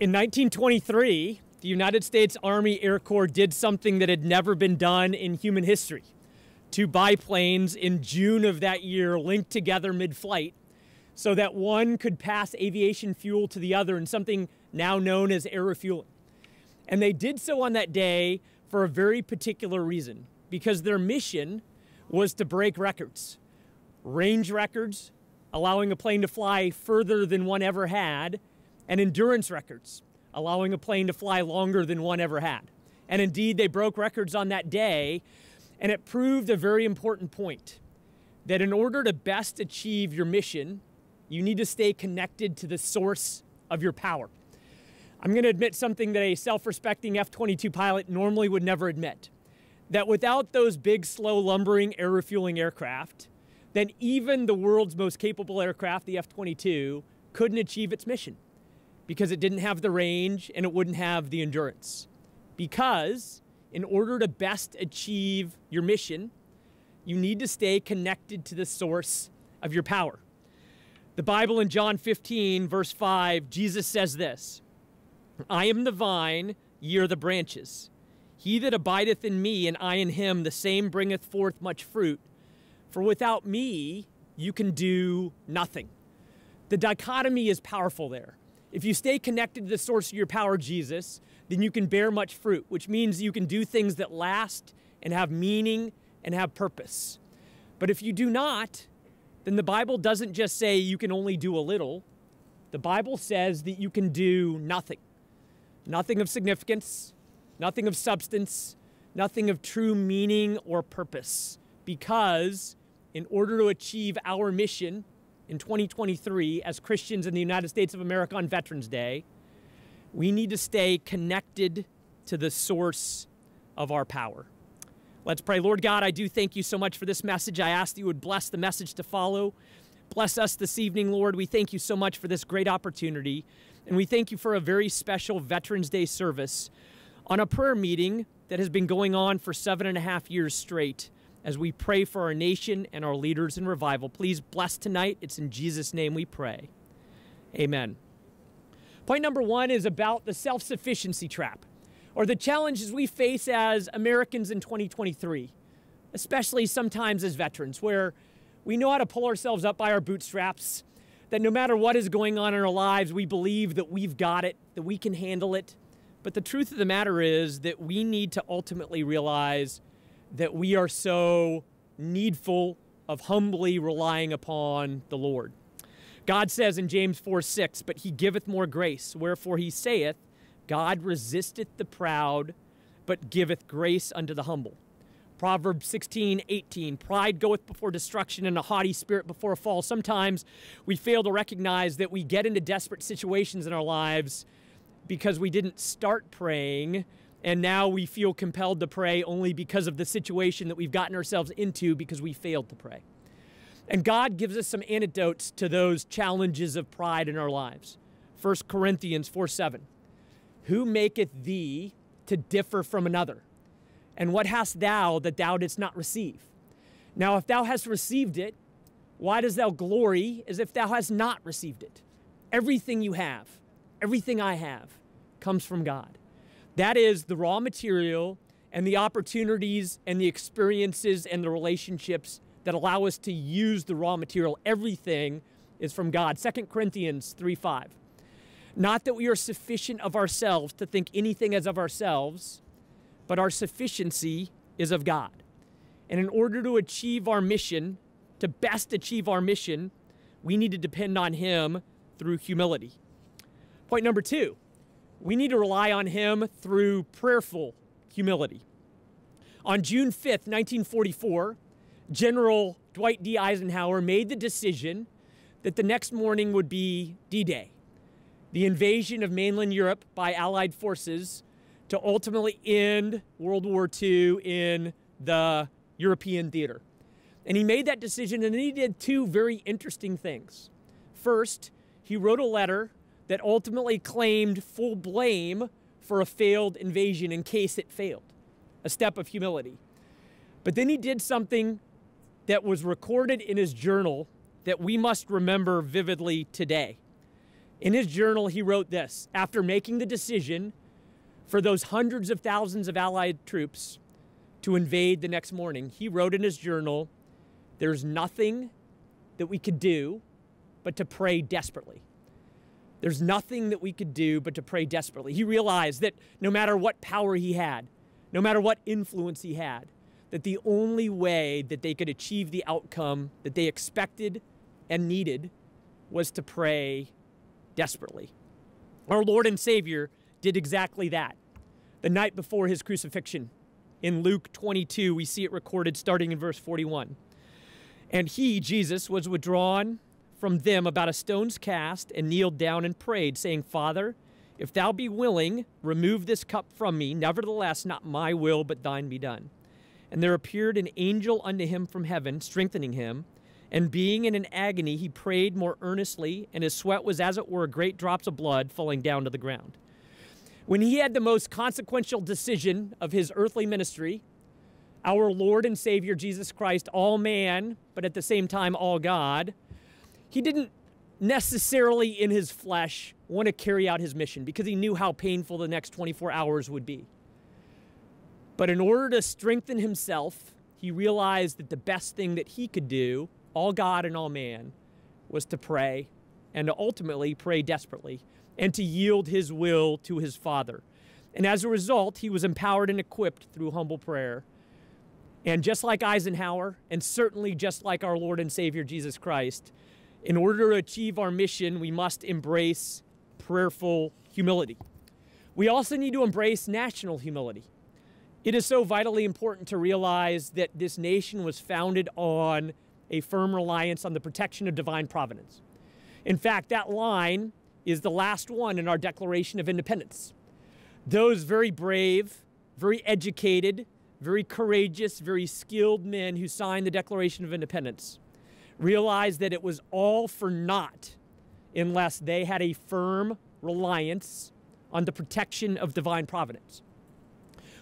In 1923, the United States Army Air Corps did something that had never been done in human history. Two biplanes in June of that year linked together mid flight so that one could pass aviation fuel to the other in something now known as air refueling. And they did so on that day for a very particular reason because their mission was to break records range records, allowing a plane to fly further than one ever had, and endurance records, allowing a plane to fly longer than one ever had. And indeed, they broke records on that day, and it proved a very important point that in order to best achieve your mission, you need to stay connected to the source of your power. I'm going to admit something that a self respecting F 22 pilot normally would never admit that without those big, slow, lumbering air refueling aircraft, then even the world's most capable aircraft, the F 22, couldn't achieve its mission because it didn't have the range and it wouldn't have the endurance. Because in order to best achieve your mission, you need to stay connected to the source of your power. The Bible in John 15, verse 5, Jesus says this I am the vine, ye are the branches. He that abideth in me, and I in him, the same bringeth forth much fruit. For without me, you can do nothing. The dichotomy is powerful there. If you stay connected to the source of your power, Jesus, then you can bear much fruit, which means you can do things that last and have meaning and have purpose. But if you do not, then the Bible doesn't just say you can only do a little. The Bible says that you can do nothing. Nothing of significance, nothing of substance, nothing of true meaning or purpose. Because in order to achieve our mission in 2023 as Christians in the United States of America on Veterans Day, we need to stay connected to the source of our power. Let's pray. Lord God, I do thank you so much for this message. I ask that you would bless the message to follow. Bless us this evening, Lord. We thank you so much for this great opportunity. And we thank you for a very special Veterans Day service on a prayer meeting that has been going on for seven and a half years straight as we pray for our nation and our leaders in revival. Please bless tonight. It's in Jesus' name we pray. Amen. Point number one is about the self sufficiency trap, or the challenges we face as Americans in 2023, especially sometimes as veterans, where we know how to pull ourselves up by our bootstraps, that no matter what is going on in our lives, we believe that we've got it, that we can handle it. But the truth of the matter is that we need to ultimately realize that we are so needful of humbly relying upon the Lord. God says in James 4 6, But he giveth more grace, wherefore he saith, God resisteth the proud, but giveth grace unto the humble. Proverbs 16, 18. Pride goeth before destruction and a haughty spirit before a fall. Sometimes we fail to recognize that we get into desperate situations in our lives because we didn't start praying and now we feel compelled to pray only because of the situation that we've gotten ourselves into because we failed to pray. And God gives us some antidotes to those challenges of pride in our lives. 1 Corinthians 4 7. Who maketh thee to differ from another? And what hast thou that thou didst not receive? Now, if thou hast received it, why does thou glory as if thou hast not received it? Everything you have, everything I have, comes from God. That is the raw material and the opportunities and the experiences and the relationships that allow us to use the raw material. Everything is from God. 2 Corinthians 3 5. Not that we are sufficient of ourselves to think anything as of ourselves, but our sufficiency is of God. And in order to achieve our mission, to best achieve our mission, we need to depend on Him through humility. Point number two we need to rely on him through prayerful humility. On June 5th, 1944, General Dwight D. Eisenhower made the decision that the next morning would be D Day, the invasion of mainland Europe by Allied forces to ultimately end World War II in the European theater. And he made that decision, and he did two very interesting things. First, he wrote a letter that ultimately claimed full blame for a failed invasion in case it failed, a step of humility. But then he did something that was recorded in his journal that we must remember vividly today. In his journal, he wrote this after making the decision for those hundreds of thousands of Allied troops to invade the next morning, he wrote in his journal, There's nothing that we could do but to pray desperately. There's nothing that we could do but to pray desperately. He realized that no matter what power he had, no matter what influence he had, that the only way that they could achieve the outcome that they expected and needed was to pray desperately. Our Lord and Savior did exactly that. The night before his crucifixion, in Luke 22, we see it recorded starting in verse 41. And he, Jesus, was withdrawn from them about a stone's cast and kneeled down and prayed, saying, Father, if thou be willing, remove this cup from me. Nevertheless, not my will, but thine be done. And there appeared an angel unto him from heaven, strengthening him. And being in an agony, he prayed more earnestly, and his sweat was as it were great drops of blood falling down to the ground. When he had the most consequential decision of his earthly ministry, our Lord and Savior Jesus Christ, all man, but at the same time all God, he didn't necessarily in his flesh want to carry out his mission because he knew how painful the next 24 hours would be. But in order to strengthen himself, he realized that the best thing that he could do, all God and all man, was to pray and to ultimately pray desperately and to yield his will to his Father. And as a result, he was empowered and equipped through humble prayer. And just like Eisenhower, and certainly just like our Lord and Savior Jesus Christ, in order to achieve our mission, we must embrace prayerful humility. We also need to embrace national humility. It is so vitally important to realize that this nation was founded on a firm reliance on the protection of divine providence. In fact, that line is the last one in our Declaration of Independence. Those very brave, very educated, very courageous, very skilled men who signed the Declaration of Independence realized that it was all for naught unless they had a firm reliance on the protection of divine providence.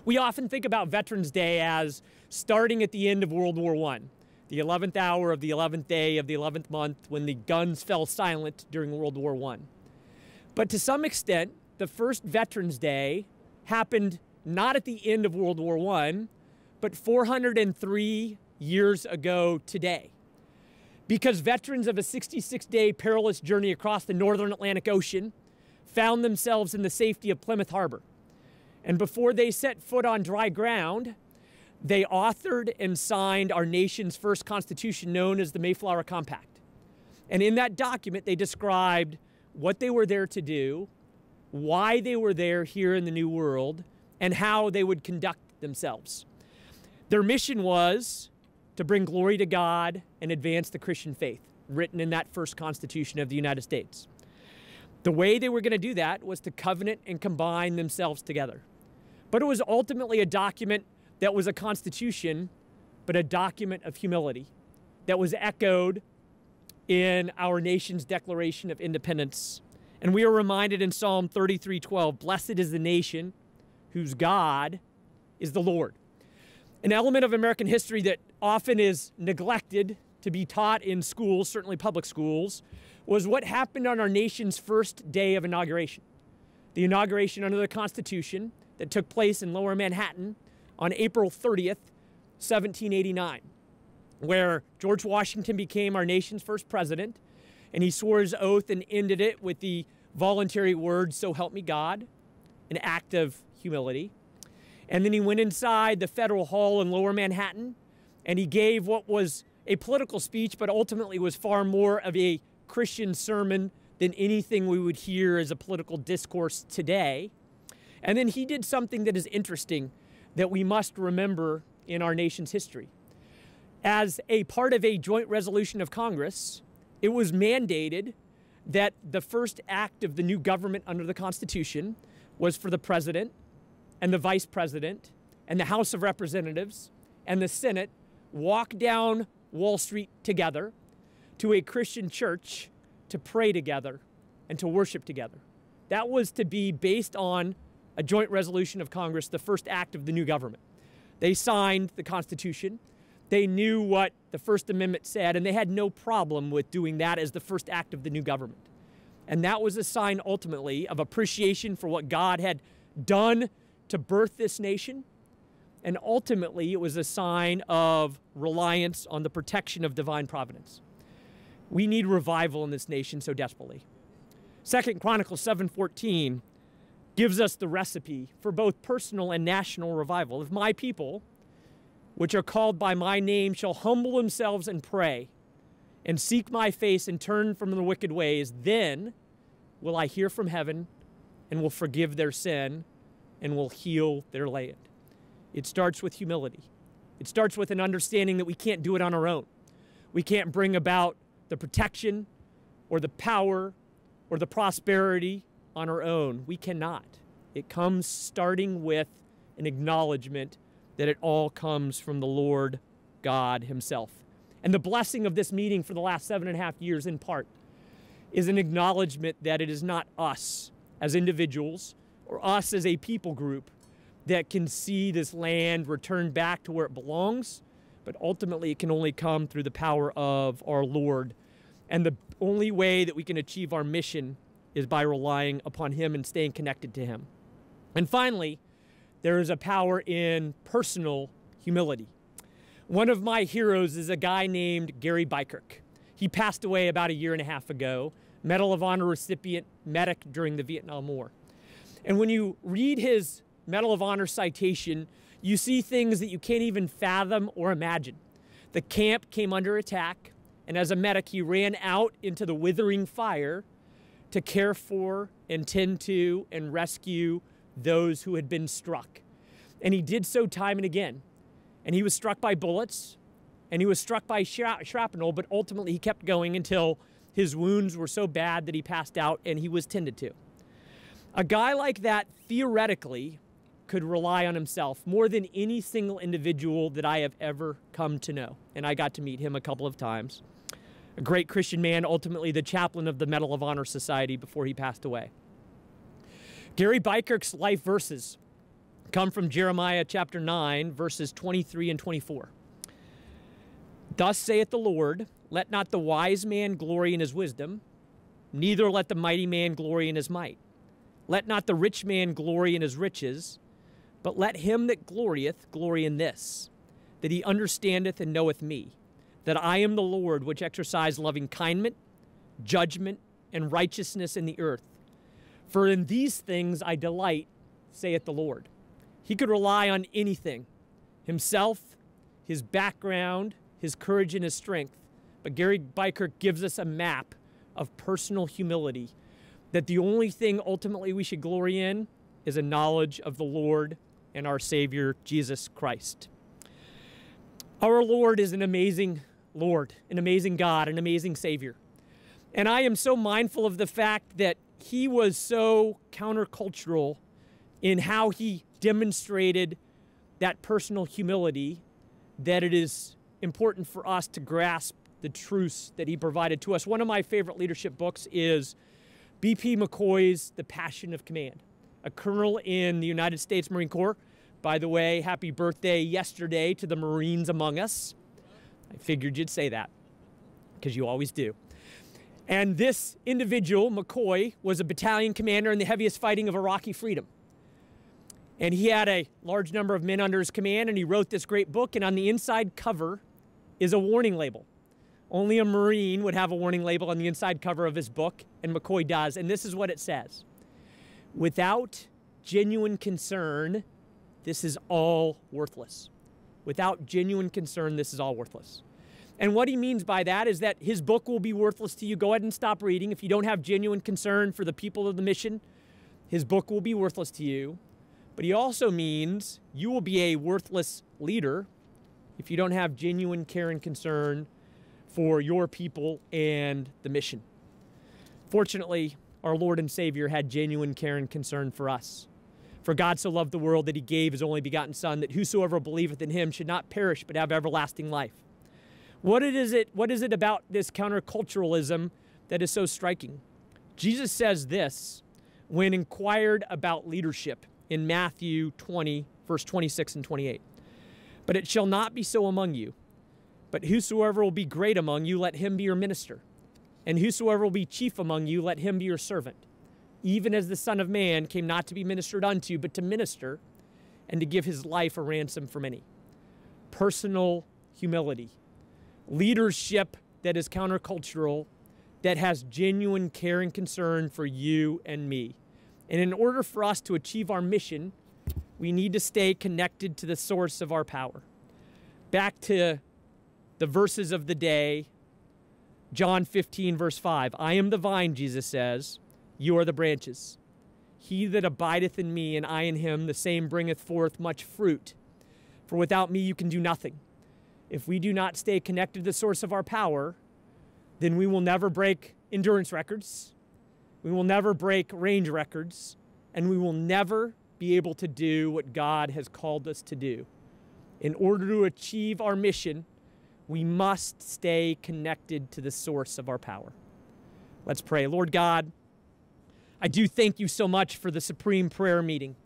We often think about Veterans Day as starting at the end of World War I, the 11th hour of the 11th day of the 11th month when the guns fell silent during World War I. But to some extent, the first Veterans Day happened not at the end of World War I, but 403 years ago today because veterans of a 66 day perilous journey across the northern Atlantic Ocean found themselves in the safety of Plymouth Harbor. And before they set foot on dry ground, they authored and signed our nation's first constitution known as the Mayflower Compact. And in that document, they described what they were there to do, why they were there here in the New World, and how they would conduct themselves. Their mission was to bring glory to God and advance the Christian faith, written in that first Constitution of the United States. The way they were going to do that was to covenant and combine themselves together. But it was ultimately a document that was a constitution, but a document of humility that was echoed in our nation's Declaration of Independence. And we are reminded in Psalm 33:12, "Blessed is the nation whose God is the Lord." An element of American history that often is neglected to be taught in schools, certainly public schools, was what happened on our nation's first day of inauguration. The inauguration under the Constitution that took place in lower Manhattan on April 30th, 1789, where George Washington became our nation's first president, and he swore his oath and ended it with the voluntary words, So help me God, an act of humility. And then he went inside the federal hall in lower Manhattan and he gave what was a political speech, but ultimately was far more of a Christian sermon than anything we would hear as a political discourse today. And then he did something that is interesting that we must remember in our nation's history. As a part of a joint resolution of Congress, it was mandated that the first act of the new government under the Constitution was for the president and the vice president and the House of Representatives and the Senate walk down Wall Street together to a Christian church to pray together and to worship together. That was to be based on a joint resolution of Congress, the first act of the new government. They signed the Constitution. They knew what the First Amendment said, and they had no problem with doing that as the first act of the new government. And that was a sign ultimately of appreciation for what God had done to birth this nation. And ultimately, it was a sign of reliance on the protection of divine providence. We need revival in this nation so desperately. Second Chronicles 7:14 gives us the recipe for both personal and national revival. If my people, which are called by my name, shall humble themselves and pray and seek my face and turn from the wicked ways, then will I hear from heaven and will forgive their sin and will heal their land. It starts with humility. It starts with an understanding that we can't do it on our own. We can't bring about the protection or the power or the prosperity on our own. We cannot. It comes starting with an acknowledgement that it all comes from the Lord God Himself. And the blessing of this meeting for the last seven and a half years, in part, is an acknowledgement that it is not us as individuals or us as a people group that can see this land return back to where it belongs, but ultimately it can only come through the power of our Lord. And the only way that we can achieve our mission is by relying upon Him and staying connected to Him. And finally, there is a power in personal humility. One of my heroes is a guy named Gary Beikirch. He passed away about a year and a half ago, Medal of Honor recipient, medic during the Vietnam War. And when you read his Medal of Honor citation, you see things that you can't even fathom or imagine. The camp came under attack, and as a medic, he ran out into the withering fire to care for and tend to and rescue those who had been struck. And he did so time and again. And he was struck by bullets, and he was struck by shrapnel, but ultimately he kept going until his wounds were so bad that he passed out and he was tended to. A guy like that theoretically could rely on himself more than any single individual that I have ever come to know. And I got to meet him a couple of times. A great Christian man, ultimately the chaplain of the Medal of Honor Society before he passed away. Gary Beikirch's life verses come from Jeremiah chapter 9, verses 23 and 24. Thus saith the Lord, let not the wise man glory in his wisdom, neither let the mighty man glory in his might. Let not the rich man glory in his riches, but let him that glorieth glory in this, that he understandeth and knoweth me, that I am the Lord which exercise loving kindness, judgment, and righteousness in the earth. For in these things I delight, saith the Lord. He could rely on anything himself, his background, his courage, and his strength. But Gary Beikirch gives us a map of personal humility that the only thing ultimately we should glory in is a knowledge of the Lord and our Savior, Jesus Christ. Our Lord is an amazing Lord, an amazing God, an amazing Savior. And I am so mindful of the fact that he was so countercultural in how he demonstrated that personal humility that it is important for us to grasp the truths that he provided to us. One of my favorite leadership books is B.P. McCoy's The Passion of Command, a colonel in the United States Marine Corps. By the way, happy birthday yesterday to the Marines among us. I figured you'd say that because you always do. And this individual, McCoy, was a battalion commander in the heaviest fighting of Iraqi freedom. And he had a large number of men under his command, and he wrote this great book. And on the inside cover is a warning label. Only a Marine would have a warning label on the inside cover of his book, and McCoy does. And this is what it says Without genuine concern, this is all worthless. Without genuine concern, this is all worthless. And what he means by that is that his book will be worthless to you. Go ahead and stop reading. If you don't have genuine concern for the people of the mission, his book will be worthless to you. But he also means you will be a worthless leader if you don't have genuine care and concern for your people and the mission. Fortunately, our Lord and Savior had genuine care and concern for us. For God so loved the world that he gave his only begotten Son, that whosoever believeth in him should not perish but have everlasting life. What is it, what is it about this counterculturalism that is so striking? Jesus says this when inquired about leadership in Matthew 20, verse 26 and 28. But it shall not be so among you. But whosoever will be great among you, let him be your minister. And whosoever will be chief among you, let him be your servant. Even as the Son of Man came not to be ministered unto, but to minister and to give his life a ransom for many. Personal humility, leadership that is countercultural, that has genuine care and concern for you and me. And in order for us to achieve our mission, we need to stay connected to the source of our power. Back to the verses of the day John 15, verse 5 I am the vine, Jesus says, you are the branches. He that abideth in me, and I in him, the same bringeth forth much fruit. For without me you can do nothing. If we do not stay connected to the source of our power, then we will never break endurance records, we will never break range records, and we will never be able to do what God has called us to do. In order to achieve our mission, we must stay connected to the source of our power. Let's pray. Lord God, I do thank you so much for the Supreme Prayer Meeting.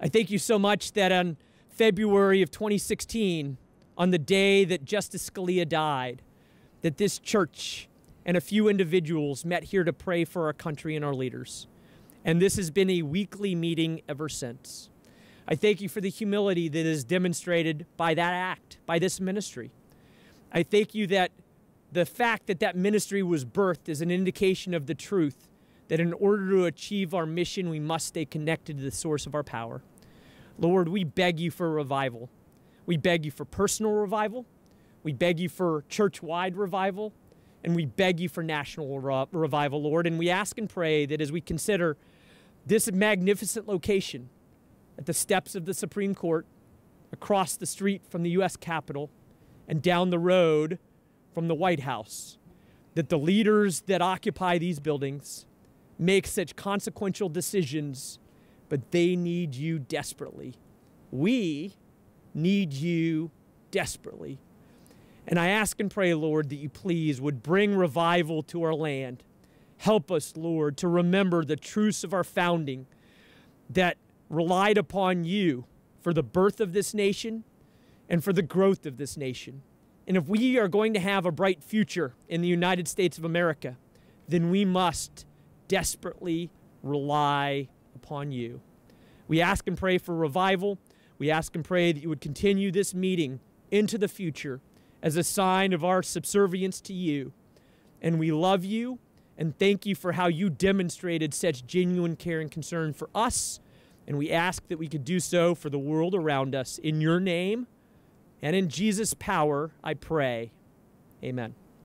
I thank you so much that on February of 2016, on the day that Justice Scalia died, that this church and a few individuals met here to pray for our country and our leaders. And this has been a weekly meeting ever since. I thank you for the humility that is demonstrated by that act, by this ministry. I thank you that the fact that that ministry was birthed is an indication of the truth that in order to achieve our mission, we must stay connected to the source of our power. Lord, we beg you for revival. We beg you for personal revival. We beg you for church wide revival. And we beg you for national re- revival, Lord. And we ask and pray that as we consider this magnificent location at the steps of the Supreme Court, across the street from the U.S. Capitol, and down the road from the White House, that the leaders that occupy these buildings make such consequential decisions, but they need you desperately. We need you desperately. And I ask and pray, Lord, that you please would bring revival to our land. Help us, Lord, to remember the truths of our founding that relied upon you for the birth of this nation and for the growth of this nation. And if we are going to have a bright future in the United States of America, then we must desperately rely upon you. We ask and pray for revival. We ask and pray that you would continue this meeting into the future as a sign of our subservience to you. And we love you and thank you for how you demonstrated such genuine care and concern for us. And we ask that we could do so for the world around us. In your name, and in Jesus' power, I pray. Amen.